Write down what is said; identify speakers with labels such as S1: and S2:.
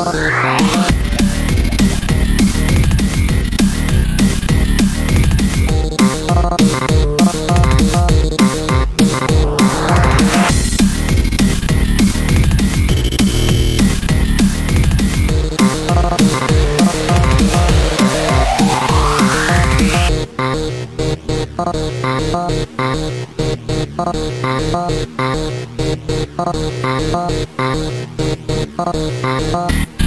S1: Oh, Oh, oh, oh.